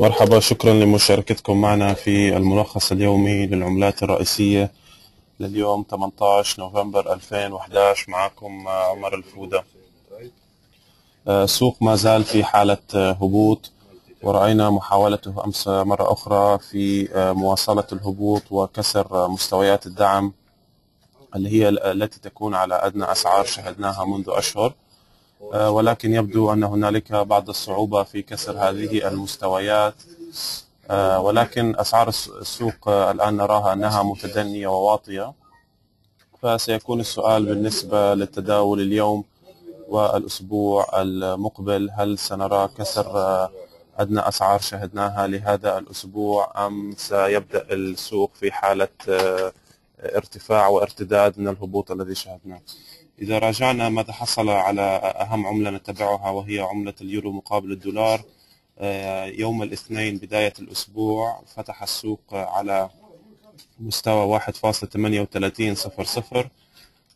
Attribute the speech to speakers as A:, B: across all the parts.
A: مرحبا شكرا لمشاركتكم معنا في الملخص اليومي للعملات الرئيسية لليوم 18 نوفمبر 2011 معكم عمر الفودة. السوق ما زال في حالة هبوط ورأينا محاولته أمس مرة أخرى في مواصلة الهبوط وكسر مستويات الدعم اللي هي التي تكون على أدنى أسعار شهدناها منذ أشهر. آه، ولكن يبدو أن هنالك بعض الصعوبة في كسر هذه المستويات. آه، ولكن أسعار السوق الآن نراها أنها متدنية وواطية. فسيكون السؤال بالنسبة للتداول اليوم والأسبوع المقبل هل سنرى كسر آه، أدنى أسعار شهدناها لهذا الأسبوع أم سيبدأ السوق في حالة ارتفاع وارتداد من الهبوط الذي شهدناه إذا راجعنا ماذا حصل على أهم عملة نتبعها وهي عملة اليورو مقابل الدولار آه، يوم الاثنين بداية الأسبوع فتح السوق على مستوى 1.3800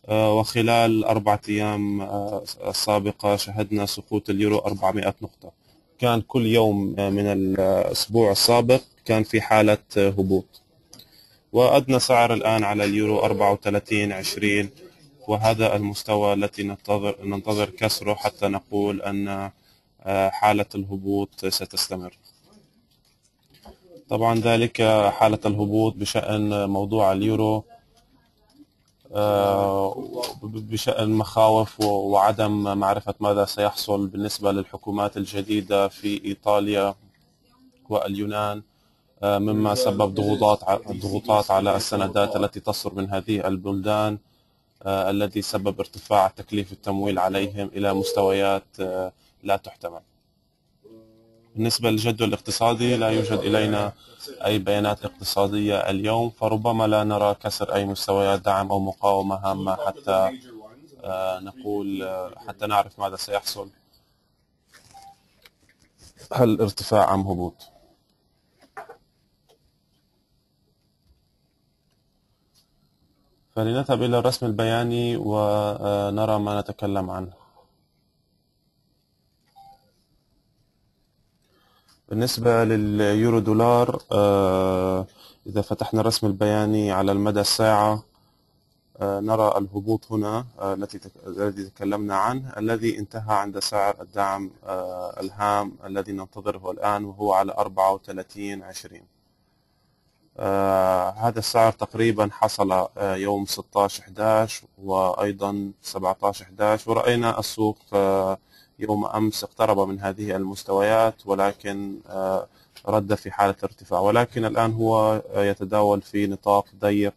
A: آه، وخلال أربعة أيام آه، السابقة شهدنا سقوط اليورو 400 نقطة. كان كل يوم من الأسبوع السابق كان في حالة هبوط. وأدنى سعر الآن على اليورو 34 20 وهذا المستوى التي ننتظر ننتظر كسره حتى نقول أن آه، حالة الهبوط ستستمر. طبعا ذلك حالة الهبوط بشأن موضوع اليورو آه، بشأن مخاوف وعدم معرفة ماذا سيحصل بالنسبة للحكومات الجديدة في إيطاليا واليونان آه، مما سبب ضغوطات ضغوطات على السندات التي تصدر من هذه البلدان. الذي سبب ارتفاع تكليف التمويل عليهم إلى مستويات آه، لا تحتمل. بالنسبة للجدول الاقتصادي لا يوجد إلينا أي بيانات اقتصادية اليوم فربما لا نرى كسر أي مستويات دعم أو مقاومة هامة حتى آه، نقول حتى نعرف ماذا سيحصل. هل ارتفاع أم هبوط؟ فلنذهب إلى الرسم البياني ونرى ما نتكلم عنه. بالنسبة لليورو دولار آه، إذا فتحنا الرسم البياني على المدى الساعة آه، نرى الهبوط هنا آه، الذي تكلمنا عنه الذي انتهى عند سعر الدعم الهام الذي ننتظره الآن وهو على 34 20 آه هذا السعر تقريبا حصل آه يوم 16 11 وأيضا 17 11 ورأينا السوق آه يوم أمس اقترب من هذه المستويات ولكن آه رد في حالة ارتفاع. ولكن الآن هو آه، يتداول في نطاق ضيق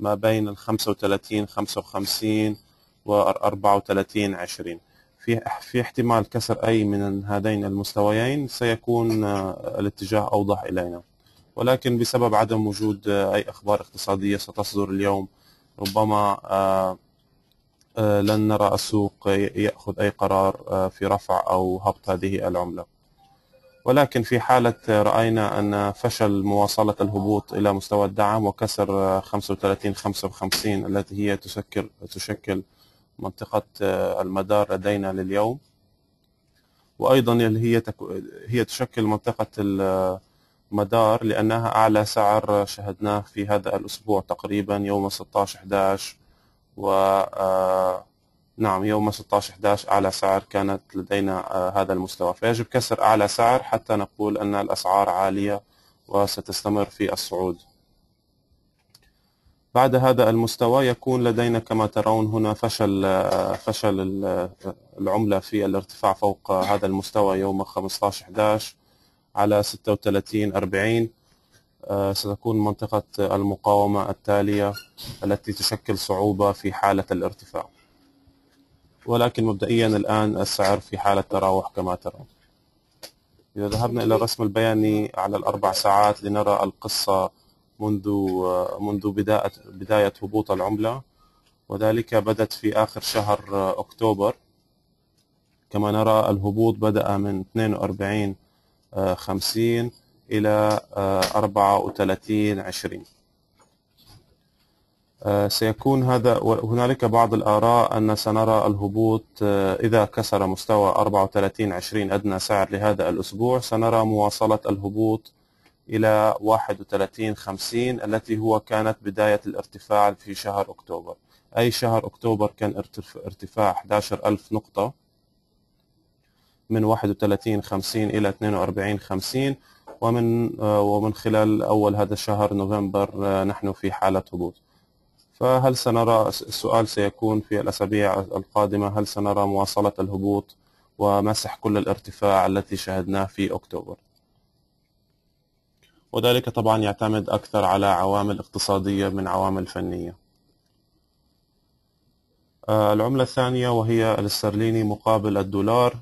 A: ما بين ال 35 55 و 34 20 في في احتمال كسر أي من هذين المستويين سيكون آه، الاتجاه أوضح إلينا. ولكن بسبب عدم وجود أي أخبار اقتصادية ستصدر اليوم ربما آه، آه، لن نرى السوق يأخذ أي قرار آه، في رفع أو هبط هذه العملة. ولكن في حالة رأينا أن فشل مواصلة الهبوط إلى مستوى الدعم وكسر 35 55 التي هي تشكل تشكل منطقة المدار لدينا لليوم. وأيضا هي هي تشكل منطقة مدار لأنها أعلى سعر شهدناه في هذا الأسبوع تقريبا يوم 16 11 و آه، نعم يوم 16 11 أعلى سعر كانت لدينا آه، هذا المستوى. فيجب كسر أعلى سعر حتى نقول أن الأسعار عالية وستستمر في الصعود. بعد هذا المستوى يكون لدينا كما ترون هنا فشل آه، فشل العملة في الارتفاع فوق هذا المستوى يوم 15 11 على 36 40 آه، ستكون منطقة المقاومة التالية التي تشكل صعوبة في حالة الارتفاع. ولكن مبدئيا الآن السعر في حالة تراوح كما ترون إذا ذهبنا إلى الرسم البياني على الأربع ساعات لنرى القصة منذ منذ بداية بداية هبوط العملة. وذلك بدت في آخر شهر أكتوبر. كما نرى الهبوط بدأ من 42 خمسين إلى أربعة وثلاثين عشرين. آه، سيكون هذا وهنالك بعض الآراء أن سنرى الهبوط آه، إذا كسر مستوى 34 20 أدنى سعر لهذا الأسبوع سنرى مواصلة الهبوط إلى 31 50 التي هو كانت بداية الارتفاع في شهر أكتوبر. أي شهر أكتوبر كان ارتفاع 11000 نقطة. من 31 50 إلى 42 50 ومن آه، ومن خلال أول هذا الشهر نوفمبر نحن في حالة هبوط. فهل سنرى السؤال سيكون في الأسابيع القادمة هل سنرى مواصلة الهبوط ومسح كل الارتفاع التي شهدناه في أكتوبر؟ وذلك طبعا يعتمد أكثر على عوامل اقتصادية من عوامل فنية. آه، العملة الثانية وهي الاسترليني مقابل الدولار.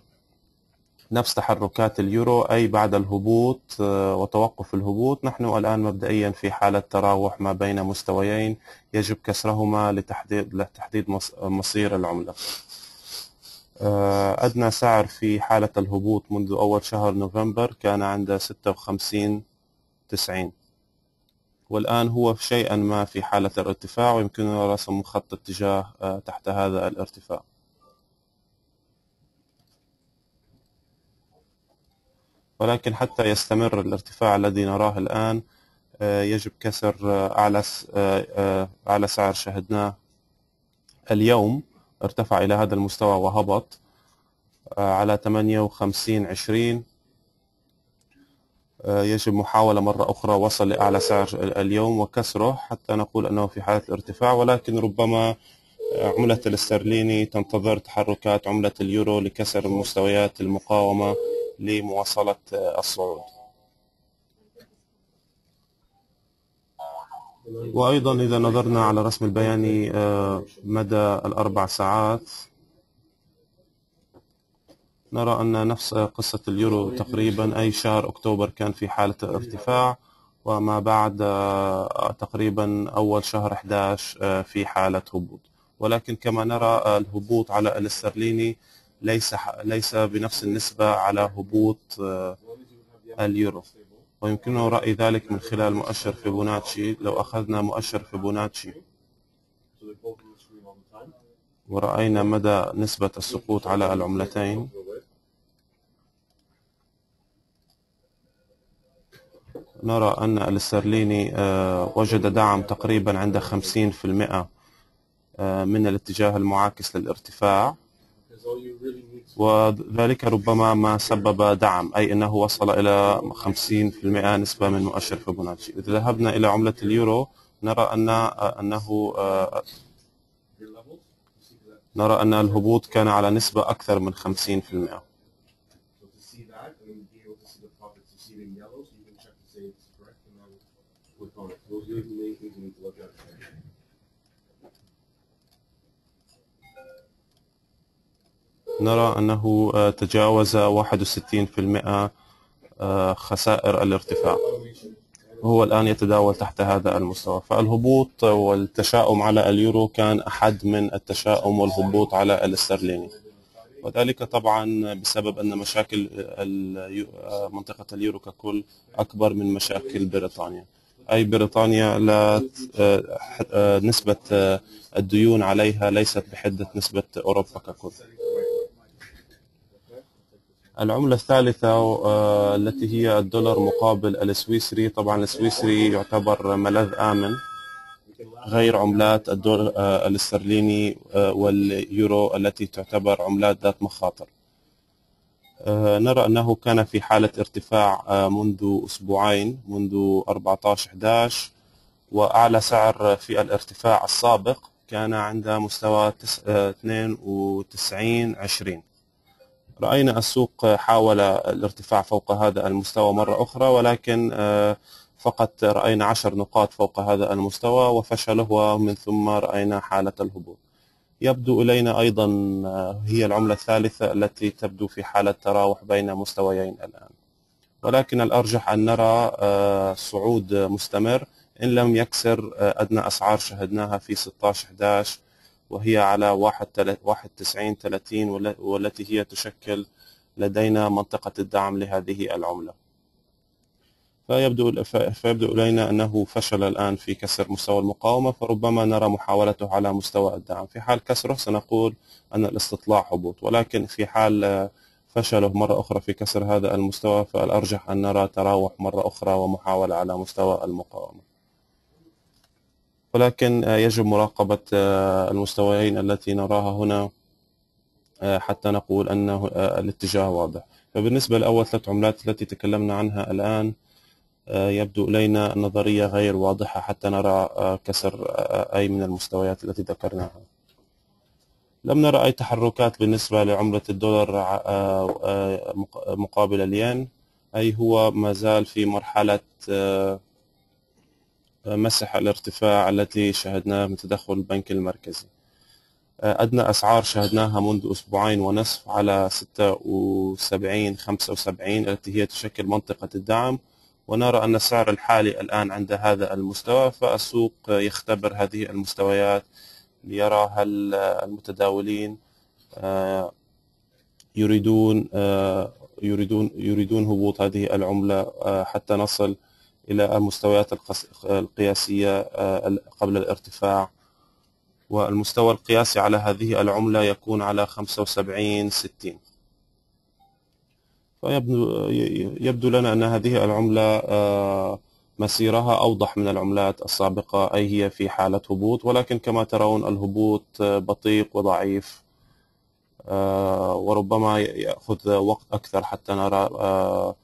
A: نفس تحركات اليورو أي بعد الهبوط آه، وتوقف الهبوط. نحن الآن مبدئيا في حالة تراوح ما بين مستويين يجب كسرهما لتحديد لتحديد مصير العملة. آه، أدنى سعر في حالة الهبوط منذ أول شهر نوفمبر كان عند 56 90 والآن هو شيئا ما في حالة الارتفاع ويمكننا رسم خط اتجاه آه، تحت هذا الارتفاع. ولكن حتى يستمر الارتفاع الذي نراه الآن آه، يجب كسر آه، أعلى آه، أعلى سعر شهدناه اليوم ارتفع إلى هذا المستوى وهبط على 58 20 يجب محاولة مرة أخرى وصل لأعلى سعر اليوم وكسره حتى نقول أنه في حالة الارتفاع ولكن ربما عملة الاسترليني تنتظر تحركات عملة اليورو لكسر مستويات المقاومة. لمواصلة الصعود. وأيضا إذا نظرنا على رسم البياني آه، مدى الأربع ساعات نرى أن نفس قصة اليورو تقريبا أي شهر أكتوبر كان في حالة ارتفاع وما بعد آه، تقريبا أول شهر 11 آه، في حالة هبوط. ولكن كما نرى الهبوط على الاسترليني ليس ليس بنفس النسبة على هبوط آه، اليورو. ويمكننا رؤية ذلك من خلال مؤشر فيبوناتشي. لو أخذنا مؤشر فيبوناتشي ورأينا مدى نسبة السقوط على العملتين نرى أن الاسترليني آه، وجد دعم تقريبا عند 50% آه، من الاتجاه المعاكس للارتفاع. وذلك ربما ما سبب دعم أي أنه وصل إلى 50% نسبة من مؤشر فيبوناتشي. إذا ذهبنا إلى عملة اليورو نرى أن أنه نرى أن الهبوط كان على نسبة أكثر من 50% نرى أنه آه، تجاوز 61% آه، خسائر الارتفاع. وهو الآن يتداول تحت هذا المستوى. فالهبوط والتشاؤم على اليورو كان أحد من التشاؤم والهبوط على الاسترليني. وذلك طبعا بسبب أن مشاكل آه، منطقة اليورو ككل أكبر من مشاكل بريطانيا. أي بريطانيا لا نسبة الديون عليها ليست بحدة نسبة أوروبا ككل. العملة الثالثة آه، التي هي الدولار مقابل السويسري. طبعا السويسري يعتبر ملاذ آمن غير عملات الدولار آه، الاسترليني آه، واليورو التي تعتبر عملات ذات مخاطر. نرى أنه كان في حالة ارتفاع منذ أسبوعين منذ 14 11 وأعلى سعر في الارتفاع السابق كان عند مستوى 92 20 رأينا السوق حاول الارتفاع فوق هذا المستوى مرة أخرى ولكن آه، فقط رأينا عشر نقاط فوق هذا المستوى وفشله ومن ثم رأينا حالة الهبوط. يبدو إلينا أيضا آه، هي العملة الثالثة التي تبدو في حالة تراوح بين مستويين الآن. ولكن الأرجح أن نرى آه، صعود مستمر. إن لم يكسر أدنى أسعار شهدناها في 16 11 وهي على واحد تسعين ثلاثين والتي هي تشكل لدينا منطقة الدعم لهذه العملة. فيبدو فيبدو إلينا أنه فشل الآن في كسر مستوى المقاومة فربما نرى محاولته على مستوى الدعم. في حال كسره سنقول أن الاستطلاع هبوط ولكن في حال فشله مرة أخرى في كسر هذا المستوى فالأرجح أن نرى تراوح مرة أخرى ومحاولة على مستوى المقاومة. ولكن يجب مراقبة المستويين التي نراها هنا حتى نقول أن الاتجاه واضح. فبالنسبة لأول ثلاث عملات التي تكلمنا عنها الآن يبدو إلينا النظرية غير واضحة حتى نرى كسر أي من المستويات التي ذكرناها. لم نرى أي تحركات بالنسبة لعملة الدولار آه، آه، مقابل الين أي هو ما زال في مرحلة آه، مسح الارتفاع التي شهدناه من تدخل البنك المركزي. أدنى أسعار شهدناها منذ أسبوعين ونصف على 76 75 التي هي تشكل منطقة الدعم. ونرى أن السعر الحالي الآن عند هذا المستوى فالسوق يختبر هذه المستويات ليرى هل المتداولين. آه، يريدون آه، يريدون يريدون هبوط هذه العملة آه، حتى نصل إلى المستويات القياسية قبل الارتفاع. والمستوى القياسي على هذه العملة يكون على 75 60 فيبدو يبدو لنا أن هذه العملة مسيرها أوضح من العملات السابقة أي هي في حالة هبوط. ولكن كما ترون الهبوط بطيء وضعيف. آه، وربما يأخذ وقت أكثر حتى نرى آه، آه،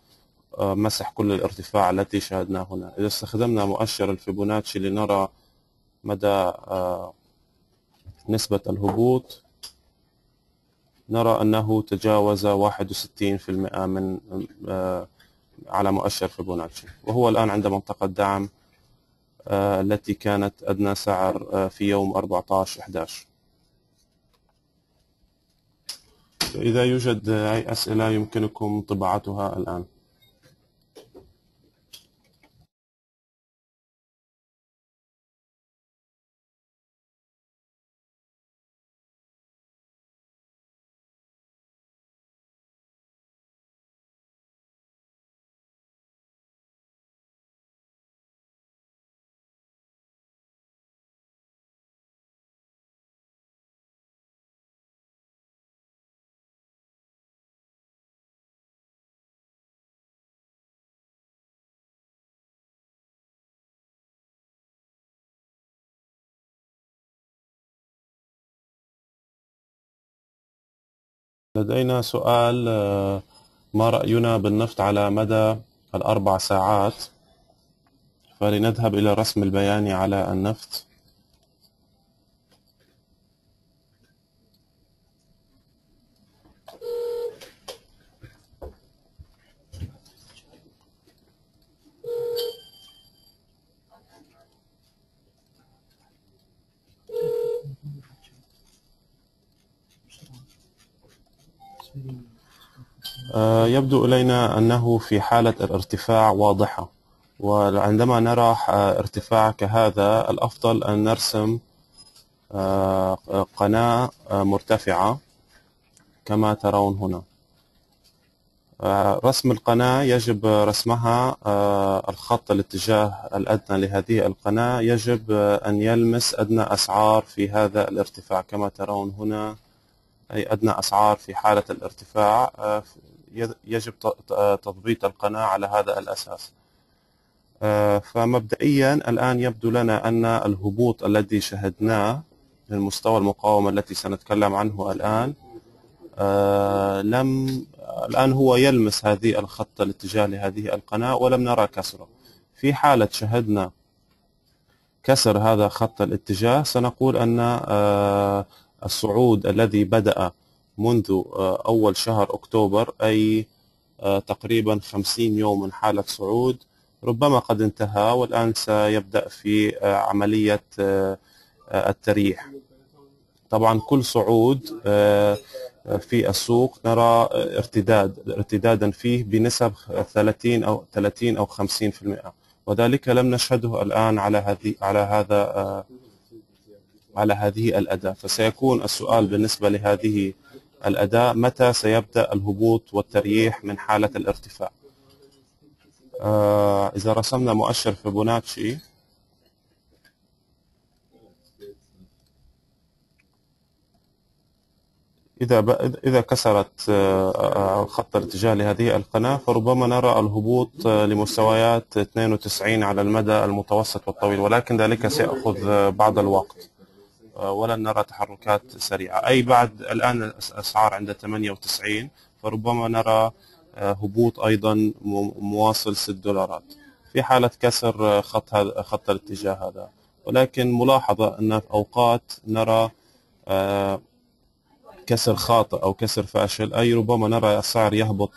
A: مسح كل الارتفاع التي شاهدناه هنا. إذا استخدمنا مؤشر الفيبوناتشي لنرى مدى نسبة الهبوط نرى أنه تجاوز 61% من على مؤشر فيبوناتشي. وهو الآن عند منطقة دعم آه، التي كانت أدنى سعر آه، في يوم 14 11 إذا يوجد أي أسئلة يمكنكم طباعتها الآن. لدينا سؤال آه، ما رأينا بالنفط على مدى الأربع ساعات؟ فلنذهب إلى الرسم البياني على النفط. يبدو إلينا أنه في حالة الارتفاع واضحة وعندما نرى آه، ارتفاع كهذا الأفضل أن نرسم آه، قناة مرتفعة كما ترون هنا. رسم القناة يجب رسمها الخط الاتجاه الأدنى لهذه القناة يجب أن يلمس أدنى أسعار في هذا الارتفاع كما ترون هنا أي أدنى أسعار في حالة الارتفاع آه، يجب تضبيط القناة على هذا الأساس. آه، فمبدئيا الآن يبدو لنا أن الهبوط الذي شهدناه من مستوى المقاومة التي سنتكلم عنه الآن آه، لم الآن هو يلمس هذه الخط الاتجاه لهذه القناة ولم نرى كسره. في حالة شهدنا كسر هذا خط الاتجاه سنقول أن الصعود الذي بدأ منذ آه، أول شهر أكتوبر أي آه، تقريبا 50 يوم من حالة صعود ربما قد انتهى والآن سيبدأ في آه، عملية التريح. طبعا كل صعود في السوق نرى ارتداد ارتدادا فيه بنسب 30 أو 30 أو 50% وذلك لم نشهده الآن على هذه على هذا على هذه الأداة. فسيكون السؤال بالنسبة لهذه الأداة متى سيبدأ الهبوط والترييح من حالة الارتفاع؟ آه، إذا رسمنا مؤشر فيبوناتشي إذا إذا كسرت آه، آه، خط الاتجاه لهذه القناة فربما نرى الهبوط لمستويات 92 على المدى المتوسط والطويل ولكن ذلك سيأخذ بعض الوقت. ولن نرى تحركات سريعة. أي بعد الآن الأسعار عند 98 فربما نرى هبوط أيضا مواصل 6 دولارات. في حالة كسر خط هذا خط الاتجاه هذا. ولكن ملاحظة أن في أوقات نرى آه، كسر خاطئ أو كسر فاشل أي ربما نرى السعر يهبط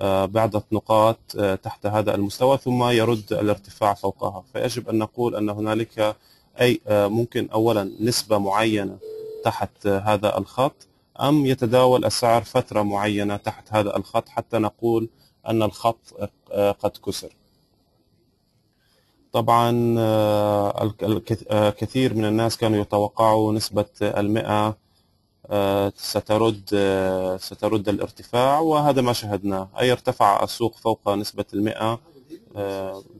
A: آه، بعض نقاط آه، تحت هذا المستوى ثم يرد الارتفاع فوقها. فيجب أن نقول أن هنالك أي ممكن أولا نسبة معينة تحت هذا الخط أم يتداول السعر فترة معينة تحت هذا الخط حتى نقول أن الخط قد كسر. طبعا الكثير من الناس كانوا يتوقعوا نسبة المئة سترد سترد الارتفاع وهذا ما شاهدناه. أي ارتفع السوق فوق نسبة المئة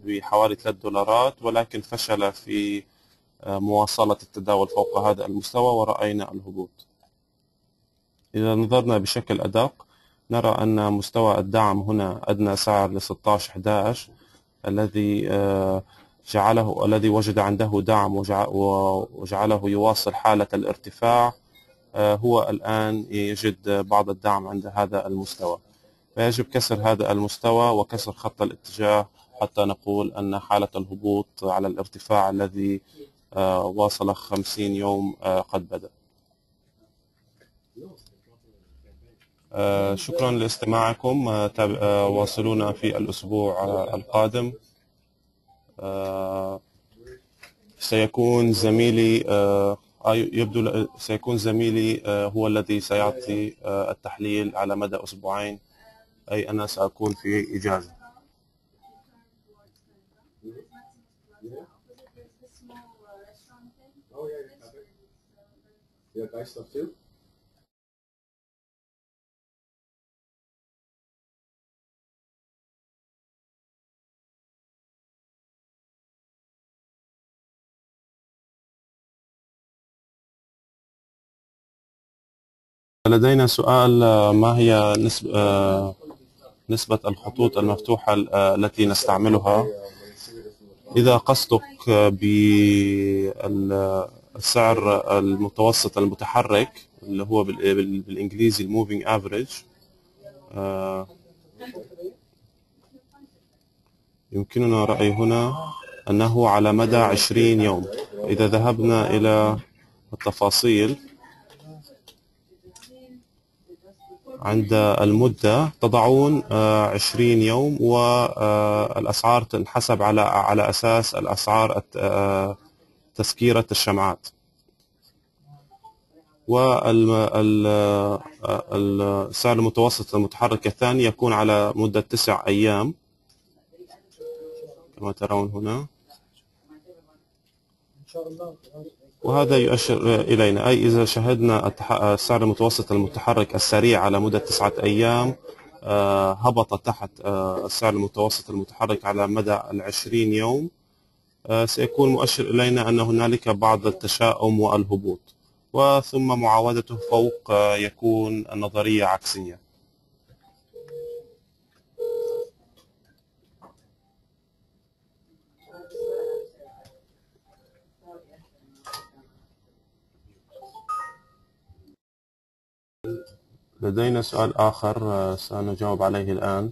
A: بحوالي 3 دولارات ولكن فشل في مواصلة التداول فوق هذا المستوى ورأينا الهبوط. إذا نظرنا بشكل أدق نرى أن مستوى الدعم هنا أدنى سعر ل 16 11 الذي آه، جعله الذي وجد عنده دعم وجعله يواصل حالة الارتفاع آه، هو الآن يجد بعض الدعم عند هذا المستوى. فيجب كسر هذا المستوى وكسر خط الاتجاه حتى نقول أن حالة الهبوط على الارتفاع الذي واصل 50 يوم قد بدأ. آه، شكرا لاستماعكم. آه، آه، واصلونا في الأسبوع القادم. سيكون زميلي يبدو سيكون زميلي هو الذي سيعطي التحليل على مدى أسبوعين. أي أنا سأكون في إجازة. Yeah, guys stuff too. لدينا سؤال آه، ما هي نسبة آه، نسبة الخطوط المفتوحة آه، التي نستعملها إذا قصدك بالسعر المتوسط المتحرك اللي هو بالإنجليزي ال moving average يمكننا رؤية هنا أنه على مدى عشرين يوم. إذا ذهبنا إلى التفاصيل عند المدة تضعون 20 آه، يوم والأسعار تنحسب على على أساس الأسعار آه، تسكيرة الشمعات. والسعر المتوسط المتحرك الثاني يكون على مدة تسع أيام. كما ترون هنا. وهذا يؤشر إلينا. أي إذا شهدنا السعر المتوسط المتحرك السريع على مدة تسعة أيام آه، هبط تحت آه، السعر المتوسط المتحرك على مدى العشرين يوم. سيكون مؤشر إلينا أن هنالك بعض التشاؤم والهبوط وثم معاودته فوق يكون النظرية عكسية. لدينا سؤال آخر آه، سنجاوب عليه الآن.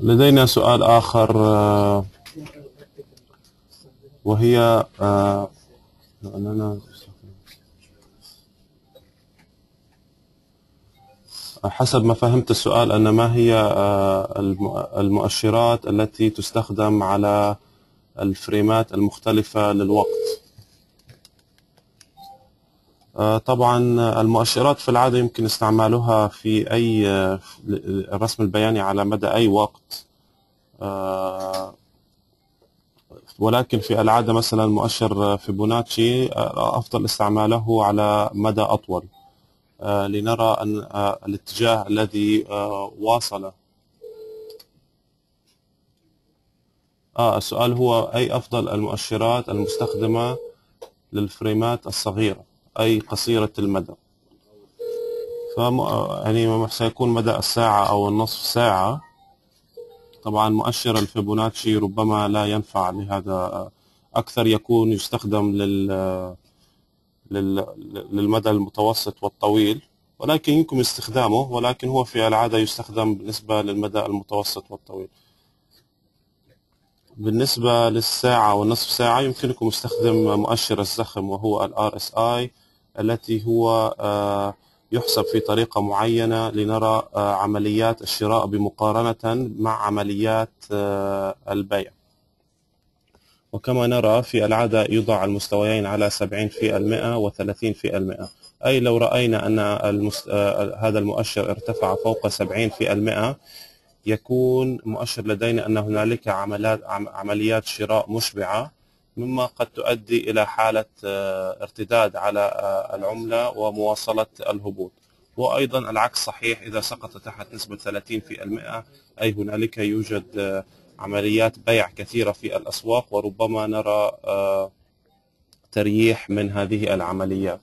A: لدينا سؤال آخر آه، وهي آه، أننا حسب ما فهمت السؤال أن ما هي آه، المؤشرات التي تستخدم على الفريمات المختلفة للوقت؟ آه، طبعا المؤشرات في العادة يمكن استعمالها في أي الرسم البياني على مدى أي وقت. آه، ولكن في العادة مثلا مؤشر فيبوناتشي أفضل استعماله على مدى أطول. آه، لنرى أن آه، الاتجاه الذي آه، واصل آه السؤال هو أي أفضل المؤشرات المستخدمة للفريمات الصغيرة؟ أي قصيرة المدى. يعني سيكون مدى الساعة أو النصف ساعة. طبعا مؤشر الفيبوناتشي ربما لا ينفع لهذا. أكثر يكون يستخدم لل للمدى المتوسط والطويل ولكن يمكن استخدامه ولكن هو في العادة يستخدم بالنسبة للمدى المتوسط والطويل. بالنسبة للساعة والنصف ساعة يمكنكم استخدام مؤشر الزخم وهو ال RSI التي هو آه، يحسب في طريقة معينة لنرى آه، عمليات الشراء بمقارنة مع عمليات آه، البيع. وكما نرى في العادة يوضع المستويين على 70 في المئة و30 في المئة. أي لو رأينا أن المست... آه، هذا المؤشر ارتفع فوق 70 في المئة يكون مؤشر لدينا أن هنالك عمليات شراء مشبعة مما قد تؤدي إلى حالة آه، ارتداد على آه، العملة ومواصلة الهبوط. وأيضا العكس صحيح إذا سقط تحت نسبة 30 في المئة أي هنالك يوجد عمليات بيع كثيرة في الأسواق وربما نرى آه، ترييح من هذه العمليات.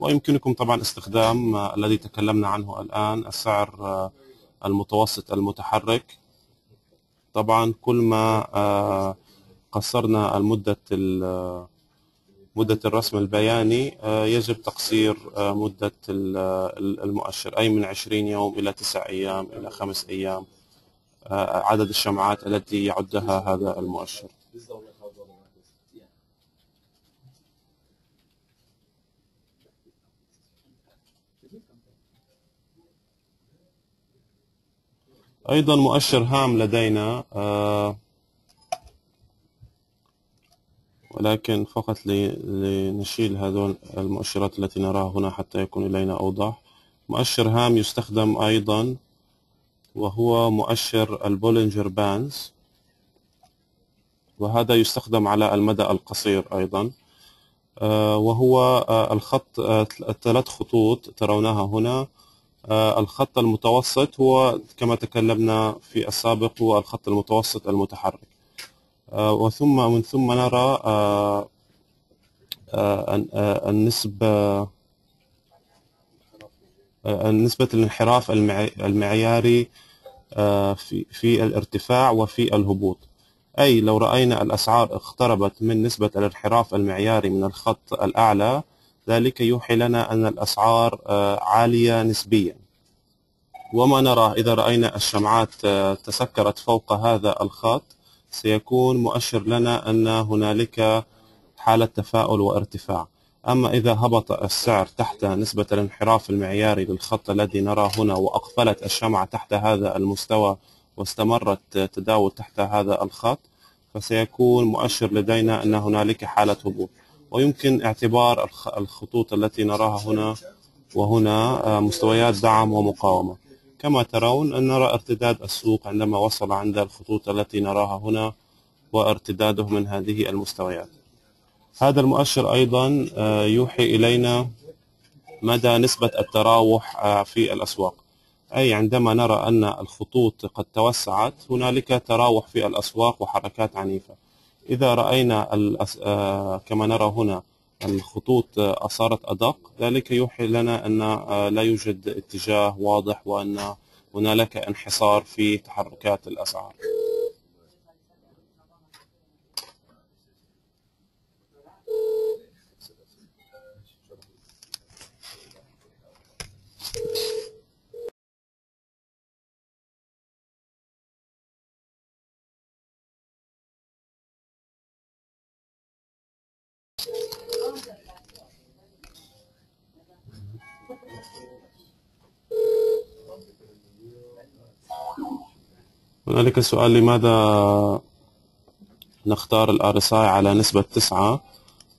A: ويمكنكم طبعا استخدام آه، الذي تكلمنا عنه الآن السعر آه، المتوسط المتحرك. طبعا كل ما قصرنا المدة مدة الرسم البياني يجب تقصير مدة المؤشر أي من 20 يوم إلى 9 أيام إلى 5 أيام عدد الشمعات التي يعدها هذا المؤشر. أيضا مؤشر هام لدينا آه، ولكن فقط لنشيل هذول المؤشرات التي نراها هنا حتى يكون إلينا أوضح مؤشر هام يستخدم أيضا وهو مؤشر ال Bollinger Bands وهذا يستخدم على المدى القصير أيضا آه، وهو آه، الخط آه، الثلاث خطوط ترونها هنا. الخط المتوسط هو كما تكلمنا في السابق هو الخط المتوسط المتحرك. وثم من ثم نرى النسبة نسبة الانحراف المعياري آه، في في الارتفاع وفي الهبوط. أي لو رأينا الأسعار اقتربت من نسبة الانحراف المعياري من الخط الأعلى ذلك يوحي لنا أن الأسعار آه، عالية نسبيا. وما نرى إذا رأينا الشمعات آه، تسكرت فوق هذا الخط سيكون مؤشر لنا أن هنالك حالة تفاؤل وارتفاع. أما إذا هبط السعر تحت نسبة الانحراف المعياري للخط الذي نراه هنا وأقفلت الشمعة تحت هذا المستوى واستمرت تداول تحت هذا الخط فسيكون مؤشر لدينا أن هنالك حالة هبوط. ويمكن اعتبار الخطوط التي نراها هنا وهنا آه، مستويات دعم ومقاومة. كما ترون أن نرى ارتداد السوق عندما وصل عند الخطوط التي نراها هنا وارتداده من هذه المستويات. هذا المؤشر أيضا آه، يوحي إلينا مدى نسبة التراوح آه، في الأسواق. أي عندما نرى أن الخطوط قد توسعت هنالك تراوح في الأسواق وحركات عنيفة. إذا رأينا آه، كما نرى هنا الخطوط صارت أدق. ذلك يوحي لنا أن لا يوجد اتجاه واضح وأن هنالك انحصار في تحركات الأسعار. هنالك سؤال لماذا نختار ال RSI على نسبة تسعة؟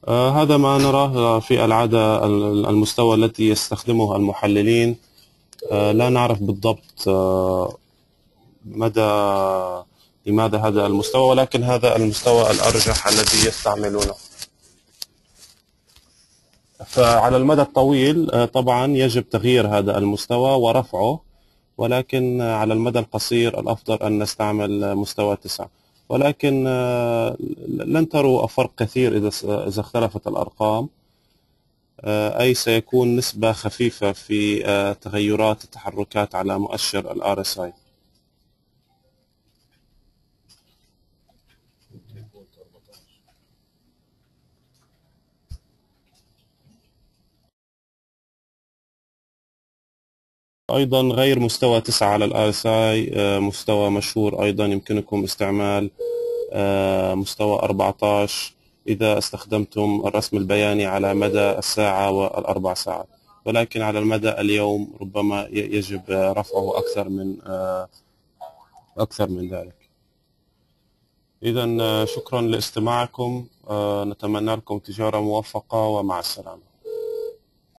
A: آه هذا ما نراه في العادة المستوى الذي يستخدمه المحللين. آه لا نعرف بالضبط آه مدى لماذا هذا المستوى ولكن هذا المستوى الأرجح الذي يستعملونه. فعلى المدى الطويل آه، طبعا يجب تغيير هذا المستوى ورفعه ولكن على المدى القصير الأفضل أن نستعمل مستوى تسعة. ولكن آه، لن تروا فرق كثير إذا إذا اختلفت الأرقام. آه، أي سيكون نسبة خفيفة في تغيرات التحركات على مؤشر ال RSI أيضا غير مستوى 9 على ال RSI آه، مستوى مشهور أيضا يمكنكم استعمال آه، مستوى 14 إذا استخدمتم الرسم البياني على مدى الساعة والأربع ساعات. ولكن على المدى اليوم ربما يجب رفعه أكثر من آه، أكثر من ذلك. إذا شكرا لاستماعكم. نتمنى لكم تجارة موفقة ومع السلامة.